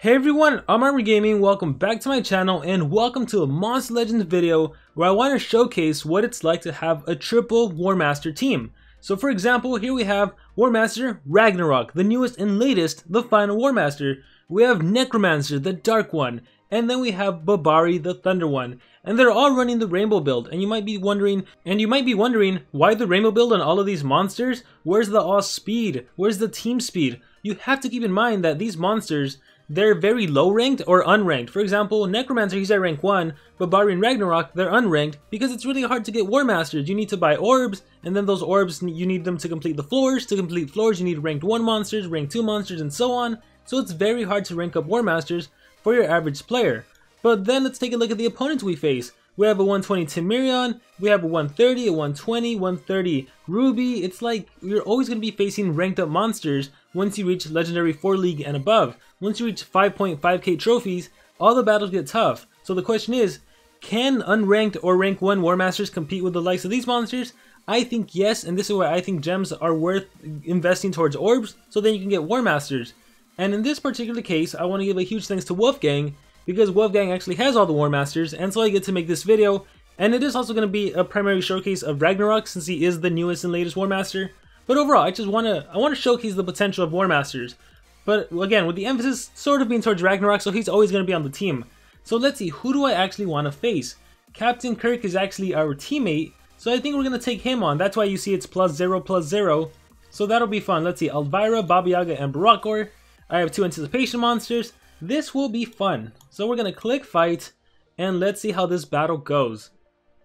Hey everyone, I'm Armor Gaming, welcome back to my channel and welcome to a Monster Legends video where I want to showcase what it's like to have a triple War Master team. So for example, here we have War Master Ragnarok, the newest and latest, the final War Master. We have Necromancer, the Dark One, and then we have Babari, the Thunder One. And they're all running the Rainbow build, and you might be wondering, and you might be wondering, why the Rainbow build on all of these monsters? Where's the all speed? Where's the team speed? You have to keep in mind that these monsters they're very low ranked or unranked. For example, Necromancer, he's at rank 1, but Barbarian Ragnarok, they're unranked because it's really hard to get War Masters. You need to buy orbs, and then those orbs, you need them to complete the floors. To complete floors, you need ranked 1 monsters, ranked 2 monsters, and so on. So it's very hard to rank up War Masters for your average player. But then let's take a look at the opponents we face. We have a 120 Timerion, we have a 130, a 120, 130 Ruby. It's like you're always going to be facing ranked up monsters once you reach Legendary 4 League and above. Once you reach 5.5k trophies, all the battles get tough. So the question is, can unranked or rank 1 War Masters compete with the likes of these monsters? I think yes, and this is why I think gems are worth investing towards orbs, so then you can get War Masters. And in this particular case, I want to give a huge thanks to Wolfgang, because Wolfgang actually has all the War Masters, and so I get to make this video. And it is also going to be a primary showcase of Ragnarok, since he is the newest and latest War Master. But overall, I just want to I want to showcase the potential of War Masters. But again, with the emphasis sort of being towards Ragnarok, so he's always going to be on the team. So let's see, who do I actually want to face? Captain Kirk is actually our teammate, so I think we're going to take him on. That's why you see it's plus zero plus zero. So that'll be fun. Let's see, Elvira, Baba Yaga, and Barakor. I have two anticipation monsters. This will be fun. So we're gonna click fight and let's see how this battle goes.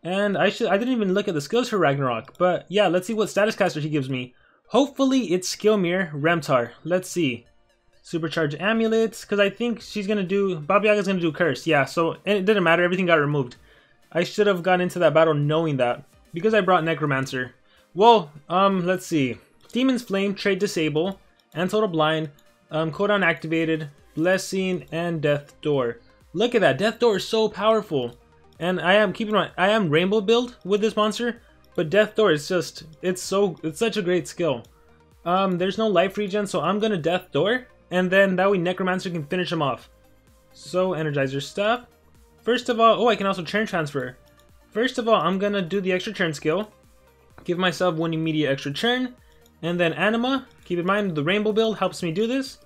And I should I didn't even look at the skills for Ragnarok, but yeah, let's see what status caster he gives me. Hopefully it's skill mirror Remtar. Let's see. Supercharge amulets, because I think she's gonna do Baba Yaga's gonna do curse. Yeah, so it didn't matter, everything got removed. I should have gone into that battle knowing that. Because I brought Necromancer. Well, um, let's see. Demon's Flame, trait disable, and total blind, um, cooldown activated, Blessing, and Death Door. Look at that, Death Door is so powerful. And I am, keeping my, I am Rainbow build with this monster, but Death Door is just, it's so, it's such a great skill. Um, there's no life regen, so I'm gonna Death Door, and then that way Necromancer can finish him off. So, Energizer stuff. First of all, oh, I can also turn transfer. First of all, I'm gonna do the extra turn skill, give myself one immediate extra turn, and then Anima, keep in mind the Rainbow build helps me do this.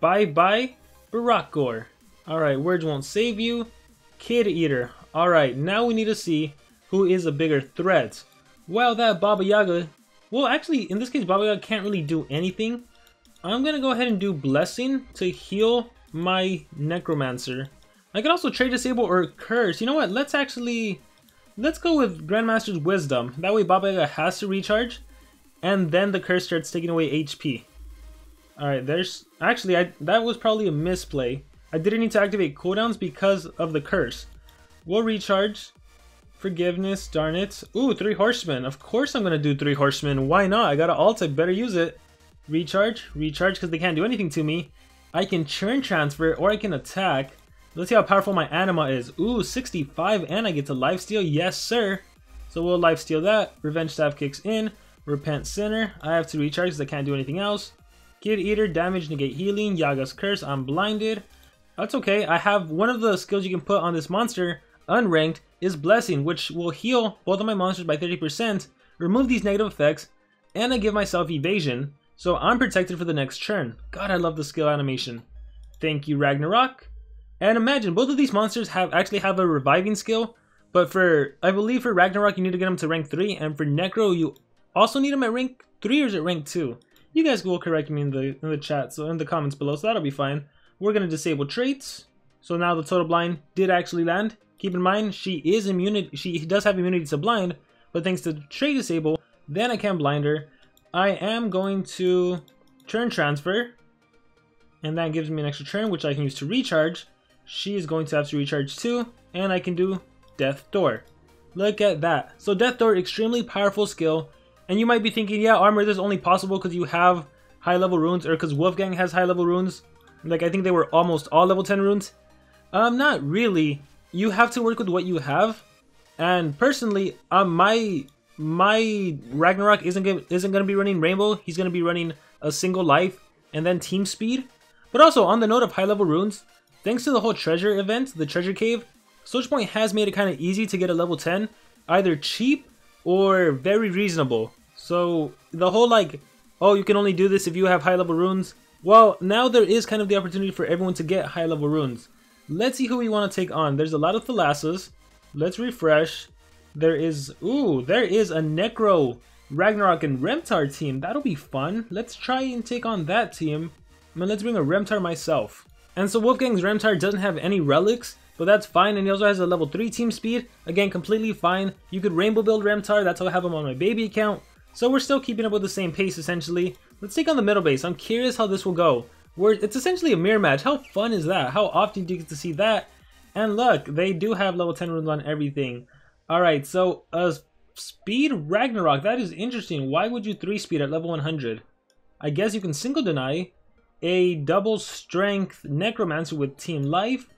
Bye bye, Barakor. Alright, words won't save you. Kid Eater. Alright, now we need to see who is a bigger threat. Well, that Baba Yaga... Well, actually, in this case, Baba Yaga can't really do anything. I'm gonna go ahead and do Blessing to heal my Necromancer. I can also trait Disable or Curse. You know what? Let's actually... Let's go with Grandmaster's Wisdom. That way Baba Yaga has to recharge, and then the Curse starts taking away HP. Alright, there's... Actually, I that was probably a misplay. I didn't need to activate cooldowns because of the curse. We'll recharge. Forgiveness, darn it. Ooh, three horsemen. Of course I'm gonna do three horsemen. Why not? I got an alt, I better use it. Recharge, recharge because they can't do anything to me. I can turn transfer or I can attack. Let's see how powerful my anima is. Ooh, 65 and I get to lifesteal. Yes, sir. So we'll lifesteal that. Revenge staff kicks in. Repent Sinner. I have to recharge because I can't do anything else. Kid Eater, damage, negate healing, Yaga's curse, I'm blinded. That's okay, I have one of the skills you can put on this monster, unranked, is Blessing, which will heal both of my monsters by 30%, remove these negative effects, and I give myself evasion, so I'm protected for the next turn. God, I love the skill animation. Thank you, Ragnarok. And imagine, both of these monsters have actually have a reviving skill, but for, I believe for Ragnarok you need to get them to rank 3, and for Necro you also need them at rank 3 or is it rank 2? You guys will correct me in the in the chat, so in the comments below, so that'll be fine. We're gonna disable traits. So now the total blind did actually land. Keep in mind, she is immune. She does have immunity to blind, but thanks to trait disable, then I can blind her. I am going to turn transfer, and that gives me an extra turn, which I can use to recharge. She is going to have to recharge too, and I can do Death Door. Look at that. So Death Door, extremely powerful skill. And you might be thinking, yeah, armor this is only possible because you have high level runes or because Wolfgang has high level runes. Like, I think they were almost all level 10 runes. Um, not really. You have to work with what you have. And personally, um, my my Ragnarok isn't gonna, isn't to be running Rainbow. He's to be running a single life and then team speed. But also, on the note of high level runes, thanks to the whole treasure event, the treasure cave, Social Point has made it kind of easy to get a level 10, either cheap or very reasonable. So the whole like, oh, you can only do this if you have high level runes. Well, now there is kind of the opportunity for everyone to get high level runes. Let's see who we want to take on. There's a lot of Thalassas. Let's refresh. There is, ooh, there is a Necro, Ragnarok, and Remtar team. That'll be fun. Let's try and take on that team. I mean, let's bring a Remtar myself. And so Wolfgang's Remtar doesn't have any relics, but that's fine. And he also has a level 3 team speed. Again, completely fine. You could rainbow build Remtar. That's how I have him on my baby account. So we're still keeping up with the same pace, essentially. Let's take on the middle base. I'm curious how this will go. Where it's essentially a mirror match. How fun is that? How often do you get to see that? And look, they do have level 10 runes on everything. Alright, so uh, speed Ragnarok. That is interesting. Why would you 3 speed at level 100? I guess you can single deny a double strength necromancer with team life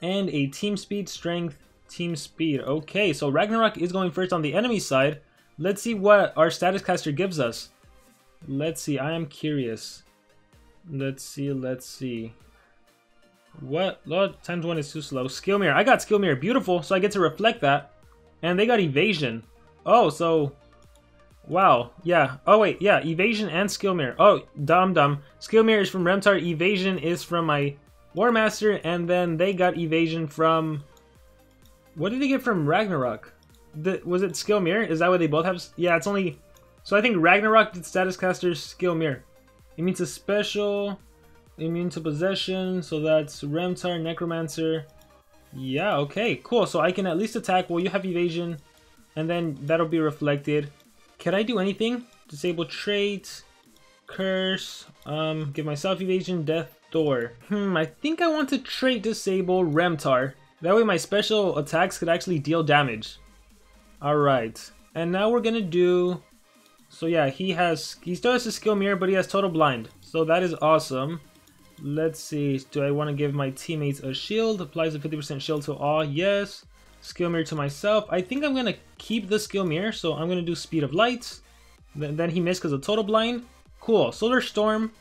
and a team speed strength team speed. Okay, so Ragnarok is going first on the enemy side. Let's see what our status caster gives us. Let's see, I am curious. Let's see, let's see. What? Lord, times one is too slow. Skill mirror. I got skill mirror. Beautiful. So I get to reflect that. And they got evasion. Oh, so Wow, yeah. Oh wait, yeah, evasion and skill mirror. Oh, dumb dumb. Skill mirror is from Remtar, evasion is from my War Master, and then they got evasion from... What did they get from Ragnarok? The, was it skill mirror? Is that what they both have? Yeah, it's only... So I think Ragnarok did status caster's skill mirror. It means a special, immune to possession, so that's Remtar, Necromancer. Yeah, okay, cool. So I can at least attack while you have evasion, and then that'll be reflected. Can I do anything? Disable trait, curse, um, give myself evasion, death, door. Hmm, I think I want to trait disable Remtar. That way my special attacks could actually deal damage. Alright, and now we're gonna do... So yeah, he has, he still has a skill mirror, but he has total blind. So that is awesome. Let's see, do I want to give my teammates a shield? Applies a 50% shield to all, yes skill mirror to myself. I think I'm gonna keep the skill mirror, so I'm gonna do speed of light. Then, then he missed because of total blind. Cool. Solar storm.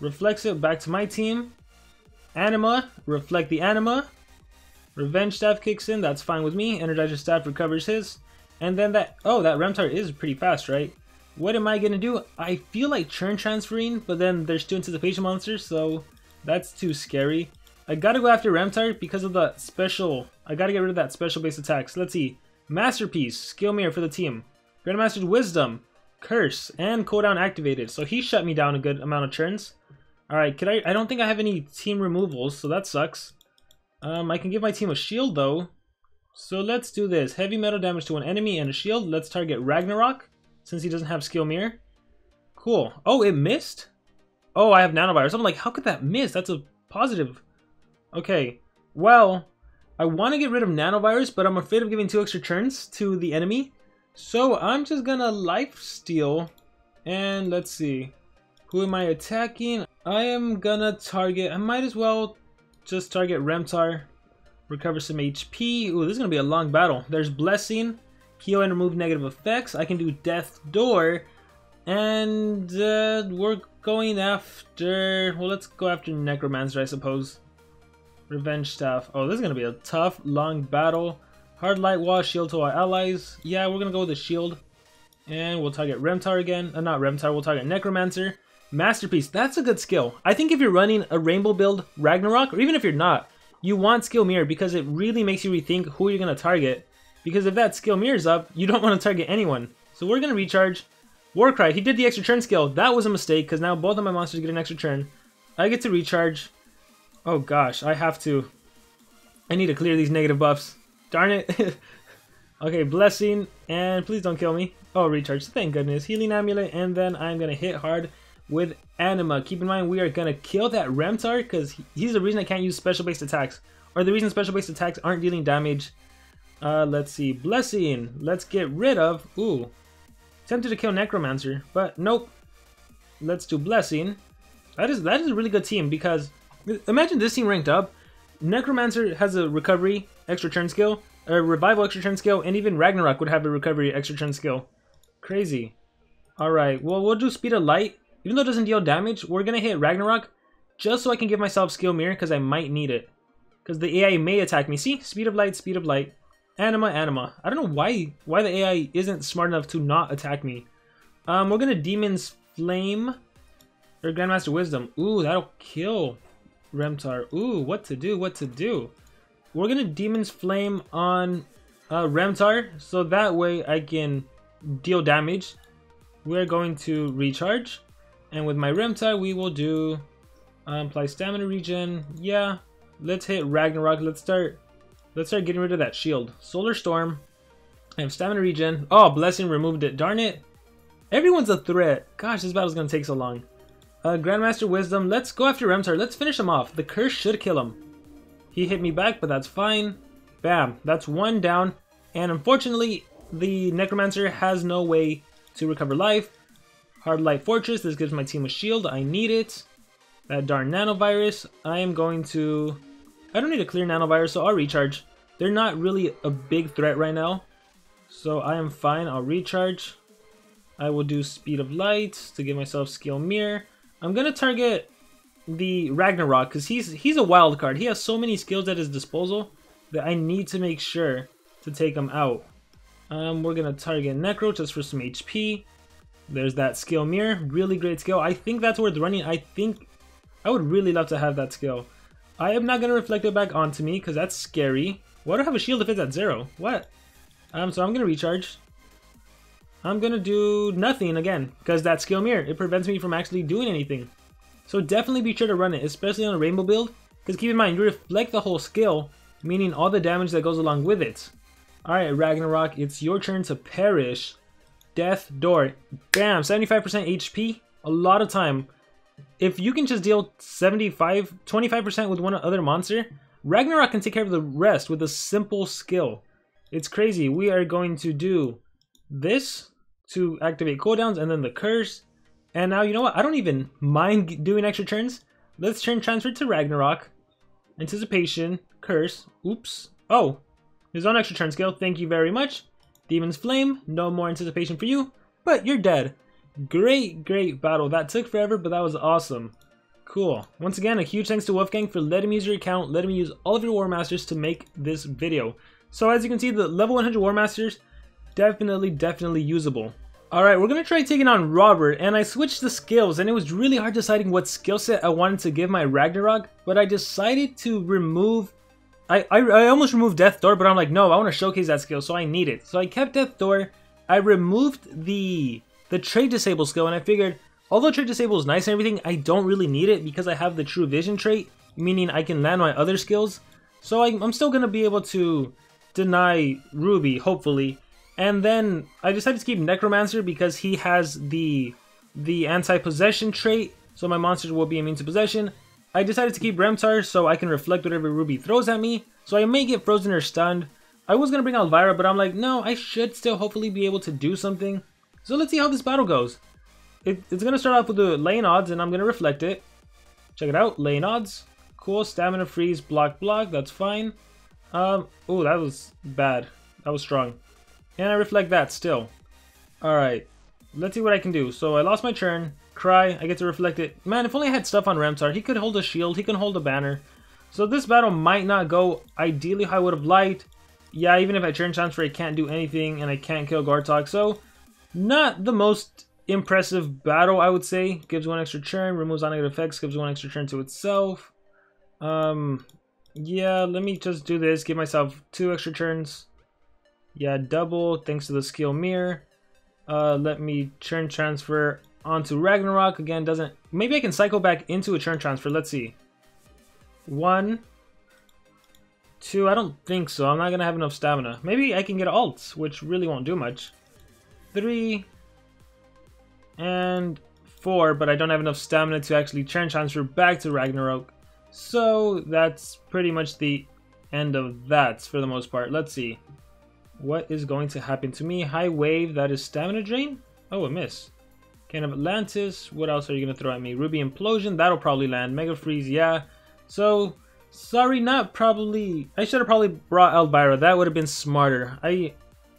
Reflects it back to my team. Anima. Reflect the anima. Revenge staff kicks in. That's fine with me. Energizer staff recovers his. And then that. Oh, that Remtar is pretty fast, right? What am I gonna do? I feel like turn transferring, but then there's two anticipation monsters, so that's too scary. I gotta go after Remtar because of the special. I gotta get rid of that special base attacks. Let's see. Masterpiece, skill mirror for the team. Grandmaster's Wisdom, Curse, and cooldown activated. So he shut me down a good amount of turns. Alright, could I I don't think I have any team removals, so that sucks. Um, I can give my team a shield though. So let's do this. Heavy metal damage to an enemy and a shield. Let's target Ragnarok, since he doesn't have skill mirror. Cool. Oh, it missed? Oh, I have nanovirus. I'm like, how could that miss? That's a positive Okay, well, I want to get rid of nanovirus, but I'm afraid of giving two extra turns to the enemy. So I'm just gonna life steal, and let's see. Who am I attacking? I am gonna target, I might as well just target Remtar, recover some HP. Ooh, this is gonna be a long battle. There's Blessing, heal and remove negative effects. I can do Death Door, and uh, we're going after, well, let's go after Necromancer, I suppose. Revenge staff. Oh, this is going to be a tough, long battle. Hard light wall, shield to our allies. Yeah, we're going to go with the shield. And we'll target Remtar again. Uh, not Remtar, we'll target Necromancer. Masterpiece, that's a good skill. I think if you're running a rainbow build Ragnarok, or even if you're not, you want skill mirror because it really makes you rethink who you're going to target. Because if that skill mirror's up, you don't want to target anyone. So we're going to recharge. Warcry, he did the extra turn skill. That was a mistake because now both of my monsters get an extra turn. I get to recharge. Oh gosh, I have to. I need to clear these negative buffs. Darn it. okay, Blessing, and please don't kill me. Oh, recharge, thank goodness. Healing Amulet, and then I'm going to hit hard with Anima. Keep in mind, we are going to kill that Remtar, because he's the reason I can't use special-based attacks. Or the reason special-based attacks aren't dealing damage. Uh, let's see. Blessing. Let's get rid of... Ooh. Tempted to kill Necromancer, but nope. Let's do Blessing. That is that is a really good team because Imagine this team ranked up. Necromancer has a recovery extra turn skill, a revival extra turn skill, and even Ragnarok would have a recovery extra turn skill. Crazy. Alright, well, we'll do Speed of Light. Even though it doesn't deal damage, we're going to hit Ragnarok. just so I can give myself skill mirror because I might need it. Because the AI may attack me. See? Speed of light, speed of light. Anima, anima. I don't know why why the AI isn't smart enough to not attack me. Um, we're gonna Demon's Flame or Grandmaster Wisdom. Ooh, that'll kill Remtar. Ooh, what to do, what to do. We're gonna Demon's Flame on uh, Remtar, so that way I can deal damage. We're going to recharge, and with my Remtar, we will do um, apply stamina regen. Yeah, let's hit Ragnarok. Let's start. Let's start getting rid of that shield. Solar Storm. I have stamina regen. Oh, blessing removed it. Darn it. Everyone's a threat. Gosh, this battle's gonna take so long. Uh, Grandmaster Wisdom. Let's go after Remtar. Let's finish him off. The curse should kill him. He hit me back, but that's fine. Bam. That's one down. And unfortunately, the Necromancer has no way to recover life. Hard Light Fortress. This gives my team a shield. I need it. That darn nanovirus. I am going to... I don't need a clear nanovirus, so I'll recharge. They're not really a big threat right now. So I am fine. I'll recharge. I will do Speed of Light to give myself Skill Mirror. I'm going to target the Ragnarok because he's, he's a wild card. He has so many skills at his disposal that I need to make sure to take him out. Um, we're going to target Necro just for some HP. There's that skill mirror. Really great skill. I think that's worth running. I think I would really love to have that skill. I am not going to reflect it back onto me because that's scary. Why do I have a shield if it's at zero? What? Um, so I'm going to recharge. I'm going to do nothing again because that skill mirror. It prevents me from actually doing anything. So definitely be sure to run it, especially on a rainbow build. Because keep in mind, you reflect the whole skill, meaning all the damage that goes along with it. Alright, Ragnarok, it's your turn to perish. Death Door. Bam, 75% HP. A lot of time if you can just deal 75, 25% with one other monster, Ragnarok can take care of the rest with a simple skill. It's crazy. We are going to do this to activate cooldowns and then the curse. And now, you know what? I don't even mind doing extra turns. Let's turn transfer to Ragnarok. Anticipation, curse, oops. Oh, his own extra turn skill. Thank you very much. Demon's Flame, no more anticipation for you, but you're dead. Great, great battle. That took forever, but that was awesome. Cool. Once again, a huge thanks to Wolfgang for letting me use your account, letting me use all of your War Masters to make this video. So as you can see, the level 100 War Masters, definitely, definitely usable. Alright, we're going to try taking on Robert, and I switched the skills, and it was really hard deciding what skill set I wanted to give my Ragnarok, but I decided to remove... I, I, I almost removed Death Door, but I'm like, no, I want to showcase that skill, so I need it. So I kept Death Door, I removed the the trait disable skill, and I figured, although Trait disable is nice and everything, I don't really need it because I have the true vision trait, meaning I can land my other skills. So I, I'm still going to be able to deny Ruby, hopefully. And then I decided to keep Necromancer because he has the the anti-possession trait, so my monsters will be immune to possession. I decided to keep Remtar so I can reflect whatever Ruby throws at me, so I may get frozen or stunned. I was to bring Elvira, but I'm like, no, I should still hopefully be able to do something. So let's see how this battle goes. It, it's to start off with the lane odds, and I'm to reflect it. Check it out, lane odds. Cool, stamina freeze, block, block, that's fine. Um, oh, that was bad. That was strong. And I reflect that still. Alright, let's see what I can do. So I lost my turn, cry, I get to reflect it. Man, if only I had stuff on Remtar, he could hold a shield, he can hold a banner. So this battle might not go ideally how I would have liked. Yeah, even if I turn transfer, I can't do anything, and I can't kill Gartok. So not the most impressive battle, I would say. Gives one extra turn, removes all negative effects, gives one extra turn to itself. Um, yeah, let me just do this. Give myself two extra turns. Yeah, double, thanks to the skill mirror. Uh, let me turn transfer onto Ragnarok. Again, doesn't... Maybe I can cycle back into a turn transfer. Let's see. One. Two. I don't think so. I'm not going to have enough stamina. Maybe I can get alts, which really won't do much three, and four, but I don't have enough stamina to actually turn transfer back to Ragnarok. So that's pretty much the end of that for the most part. Let's see. What is going to happen to me? High wave, that is stamina drain? Oh, a miss. Can of Atlantis, what else are you going to throw at me? Ruby Implosion, that'll probably land. Mega Freeze, yeah. So, sorry, not probably... I should have probably brought Elvira. That would have been smarter. I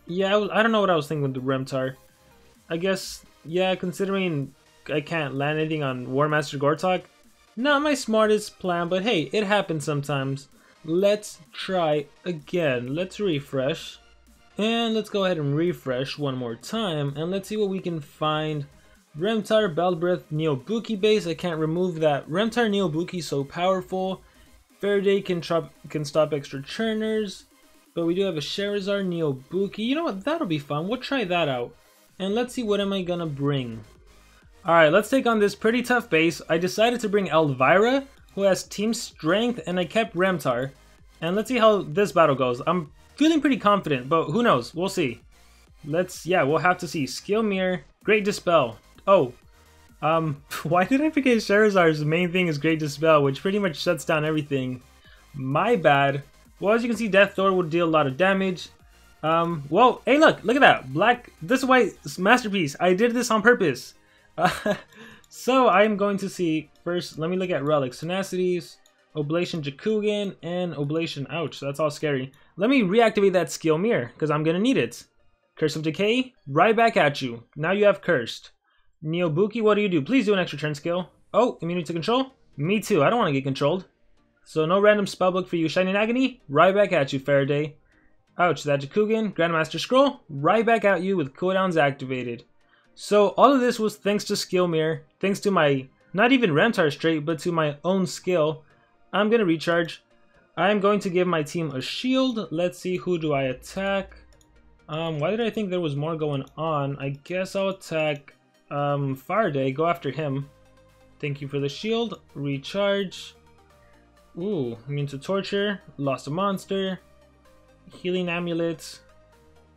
yeah, I, was, I don't know what I was thinking with the Remtar. I guess, yeah, considering I can't land anything on War Master Gortok, Not my smartest plan, but hey, it happens sometimes. Let's try again. Let's refresh. And let's go ahead and refresh one more time. And let's see what we can find. Remtar, Bellbreath, Neobuki base. I can't remove that. Remtar Neobuki so powerful. Faraday can, can stop extra churners. But we do have a Charizard Neobuki. You know what? That'll be fun. We'll try that out. And let's see what am I gonna bring. Alright, let's take on this pretty tough base. I decided to bring Elvira, who has team strength, and I kept Remtar. And let's see how this battle goes. I'm feeling pretty confident, but who knows? We'll see. Let's, yeah, we'll have to see. Skill Mirror, Great Dispel. Oh, um, why did I forget Charizard's main thing is Great Dispel, which pretty much shuts down everything. My bad. Well, as you can see, Death Door will deal a lot of damage. Um, well, hey look, look at that. Black, this white masterpiece. I did this on purpose. Uh, so I'm going to see, first, let me look at relics. Tenacities, Oblation Jakugin, and Oblation, ouch, that's all scary. Let me reactivate that skill mirror, because I'm going to need it. Curse of Decay, right back at you. Now you have Cursed. Neobuki, what do you do? Please do an extra turn skill. Oh, immunity to control? Me too, I don't want to get controlled. So no random spellbook for you. Shining Agony, right back at you, Faraday. Ouch, that Jakugin, Grandmaster Scroll, right back at you with cooldowns activated. So all of this was thanks to Skill Mirror, thanks to my, not even Remtar straight, but to my own skill. I'm going to recharge. I'm going to give my team a shield. Let's see, who do I attack? Um, why did I think there was more going on? I guess I'll attack um, Faraday, go after him. Thank you for the shield. Recharge. Ooh, immune to torture. Lost a monster. Healing amulet.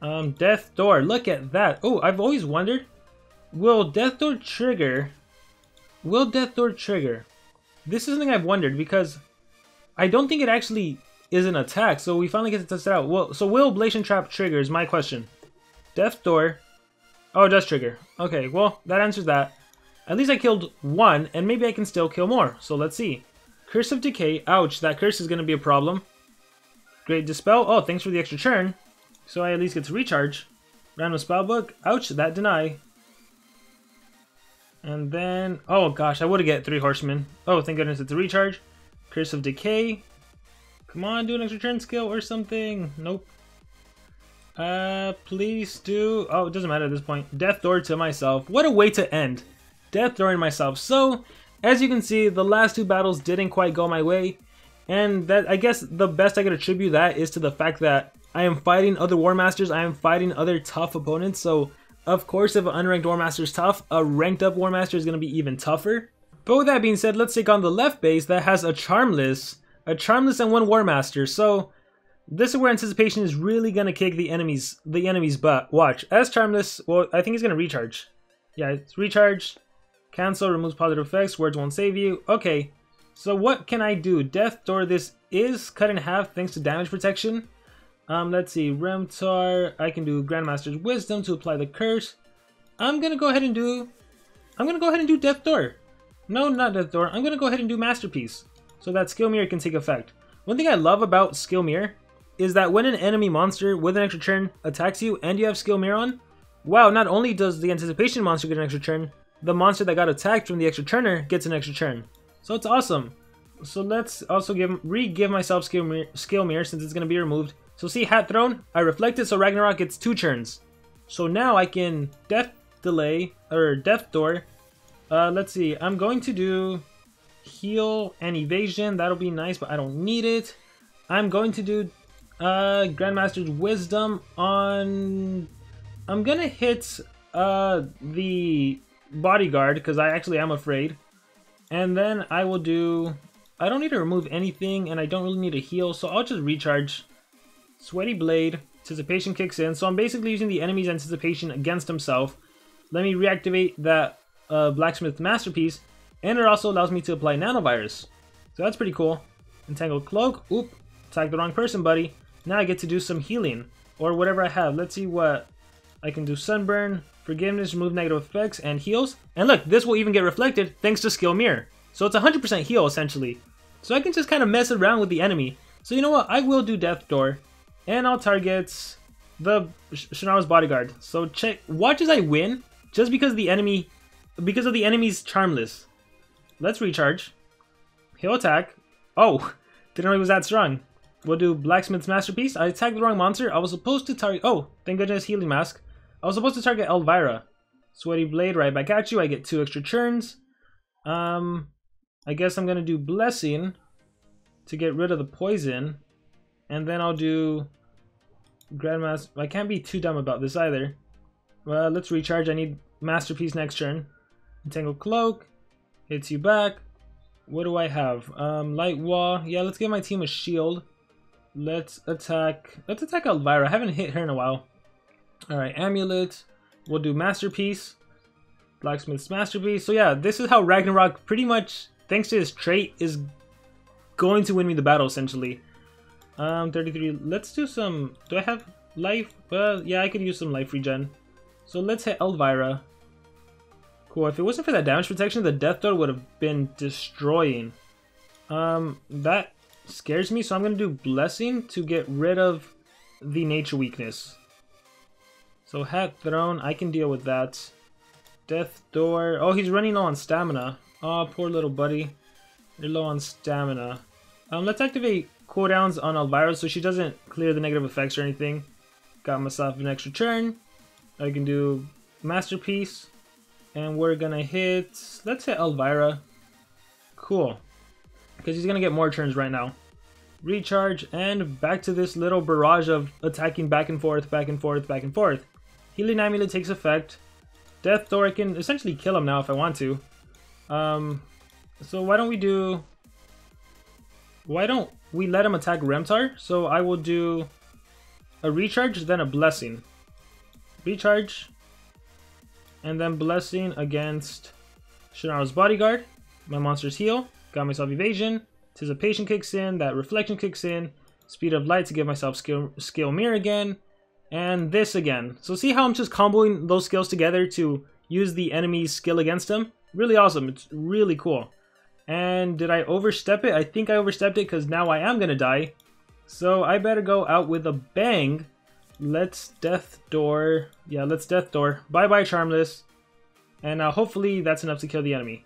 Um, Death Door. Look at that. Oh, I've always wondered. Will Death Door trigger? Will Death Door trigger? This is something I've wondered because I don't think it actually is an attack. So we finally get to test it out. Well, so will Ablation Trap trigger is my question. Death Door Oh, it does trigger. Okay, well, that answers that. At least I killed one, and maybe I can still kill more. So let's see. Curse of Decay. Ouch, that curse is going to be a problem. Great Dispel. Oh, thanks for the extra turn. So I at least get to recharge. Random Spellbook. Ouch, that deny. And then... Oh gosh, I would have get three Horsemen. Oh, thank goodness it's a recharge. Curse of Decay. Come on, do an extra turn skill or something. Nope. Uh, please do. Oh, it doesn't matter at this point. Death Door to myself. What a way to end. Death Door myself. So, as you can see, the last two battles didn't quite go my way. And that I guess the best I could attribute that is to the fact that I am fighting other War Masters. I am fighting other tough opponents. So, of course, if an unranked War Master is tough, a ranked up War Master is going to be even tougher. But with that being said, let's take on the left base that has a Charmless, a Charmless and one War Master. So, this is where anticipation is really gonna kick the enemy's the enemy's butt. Watch. As Charmless, well, I think he's gonna recharge. Yeah, it's recharge. Cancel, removes positive effects, words won't save you. Okay. So what can I do? Death Door, this is cut in half thanks to damage protection. Um, let's see, Remtar, I can do Grandmaster's Wisdom to apply the curse. I'm gonna go ahead and do, I'm gonna go ahead and do Death Door. No, not Death Door, I'm gonna go ahead and do Masterpiece. So that Skill Mirror can take effect. One thing I love about Skill Mirror is that when an enemy monster with an extra turn attacks you and you have skill mirror on, wow, not only does the anticipation monster get an extra turn, the monster that got attacked from the extra turner gets an extra turn. So it's awesome. So let's also give re-give myself skill mirror, skill mirror since it's going to be removed. So see hat thrown, I reflected so Ragnarok gets two turns. So now I can death delay or death door. Uh, let's see, I'm going to do heal and evasion. That'll be nice, but I don't need it. I'm going to do uh, Grandmaster's Wisdom on... I'm gonna hit uh, the Bodyguard, because I actually am afraid. And then I will do... I don't need to remove anything, and I don't really need to heal, so I'll just recharge. Sweaty Blade, Anticipation kicks in, so I'm basically using the enemy's Anticipation against himself. Let me reactivate that uh, Blacksmith Masterpiece, and it also allows me to apply Nanovirus. So that's pretty cool. Entangled Cloak, oop, attack the wrong person, buddy. Now I get to do some healing, or whatever I have. Let's see what I can do. Sunburn, Forgiveness, remove negative effects, and heals. And look, this will even get reflected thanks to Skill Mirror. So it's 100% heal, essentially. So I can just kind of mess around with the enemy. So you know what, I will do Death Door, and I'll target the Shannara's Bodyguard. So check, watch as I win, just because the enemy, because of the enemy's Charmless. Let's recharge. He'll attack. Oh, didn't know he was that strong. We'll do Blacksmith's Masterpiece. I attacked the wrong monster. I was supposed to target... Oh, thank goodness, Healing Mask. I was supposed to target Elvira. Sweaty Blade right back at you. I get two extra turns. Um, I guess I'm going to do Blessing to get rid of the poison. And then I'll do Grandmaster. I can't be too dumb about this either. Well, let's recharge. I need Masterpiece next turn. Entangle Cloak. Hits you back. What do I have? Um, Light Wall. Yeah, let's give my team a shield. Let's attack. Let's attack Elvira. I haven't hit her in a while. Alright, Amulet. We'll do Masterpiece. Blacksmith's Masterpiece. So yeah, this is how Ragnarok pretty much, thanks to his trait, is going to win me the battle essentially. Um, 33. Let's do some... Do I have life? Well, yeah, I could use some life regen. So let's hit Elvira. Cool. If it wasn't for that damage protection, the Death Door would have been destroying. Um, that scares me, so I'm going to do Blessing to get rid of the Nature weakness. So Hat Throne, I can deal with that. Death Door. Oh, he's running low on stamina. Oh, poor little buddy. You're low on stamina. Um, let's activate cooldowns on Elvira so she doesn't clear the negative effects or anything. Got myself an extra turn. I can do Masterpiece. And we're gonna hit... Let's hit Elvira. Cool. Because he's gonna get more turns right now. Recharge, and back to this little barrage of attacking back and forth, back and forth, back and forth. Healing Amulet takes effect. Death Door, I can essentially kill him now if I want to. Um, so why don't we do... Why don't we let him attack Remtar? So I will do a recharge, then a blessing. Recharge, and then blessing against Shannara's bodyguard. My monsters heal. Got myself evasion. Anticipation kicks in. That reflection kicks in. Speed of light to give myself skill, skill mirror again and this again. So see how I'm just comboing those skills together to use the enemy's skill against them? Really awesome. It's really cool. And did I overstep it? I think I overstepped it because now I am going to die. So I better go out with a bang. Let's Death Door. Yeah, let's Death Door. Bye-bye, Charmless. And uh, hopefully that's enough to kill the enemy.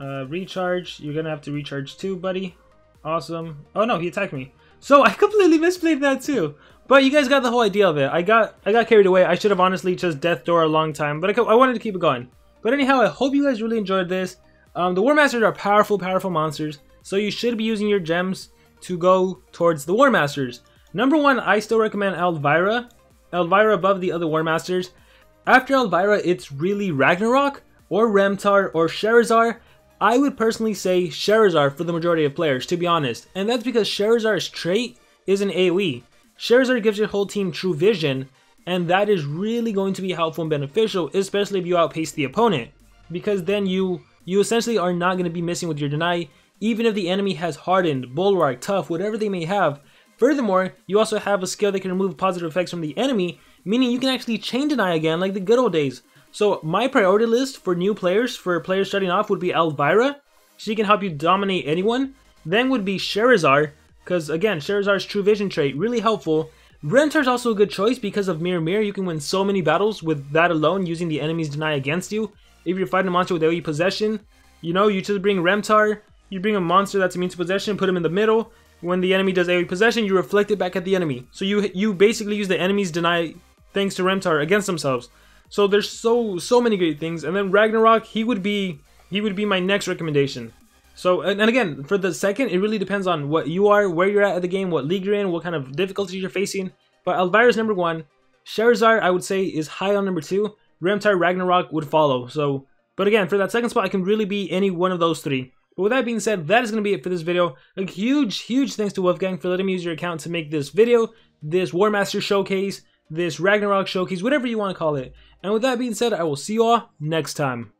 Uh, recharge. You're to have to recharge too, buddy. Awesome. Oh no, he attacked me. So I completely misplayed that too. But you guys got the whole idea of it. I got I got carried away. I should have honestly just Death Door a long time, but I, I wanted to keep it going. But anyhow, I hope you guys really enjoyed this. Um, the War Masters are powerful, powerful monsters, so you should be using your gems to go towards the War Masters. Number one, I still recommend Elvira. Elvira above the other War Masters. After Elvira, it's really Ragnarok, or Remtar, or Sherazar. I would personally say Sherazar for the majority of players, to be honest. And that's because Sherazar's trait is an AoE. Sherazar gives your whole team true vision, and that is really going to be helpful and beneficial, especially if you outpace the opponent. Because then you you essentially are not going to be missing with your deny, even if the enemy has hardened, bulwark, tough, whatever they may have. Furthermore, you also have a skill that can remove positive effects from the enemy, meaning you can actually chain deny again like the good old days. So my priority list for new players, for players starting off, would be Elvira. She can help you dominate anyone. Then would be Sherazar, because again, Sherazar's True Vision trait, really helpful. Remtar's also a good choice because of Mirror Mirror. You can win so many battles with that alone using the enemy's deny against you. If you're fighting a monster with AoE possession, you know, you just bring Remtar, you bring a monster that's immune to possession, put him in the middle. When the enemy does AoE possession, you reflect it back at the enemy. So you you basically use the enemy's deny thanks to Remtar against themselves. So there's so so many great things. And then Ragnarok, he would be he would be my next recommendation. So, and, and, again, for the second, it really depends on what you are, where you're at at the game, what league you're in, what kind of difficulties you're facing. But Elvira's number one. Sherazar, I would say, is high on number two. Remtar Ragnarok would follow. So, but again, for that second spot, I can really be any one of those three. But with that being said, that is going to be it for this video. A huge, huge thanks to Wolfgang for letting me use your account to make this video, this War Master showcase, this Ragnarok showcase, whatever you want to call it. And with that being said, I will see you all next time.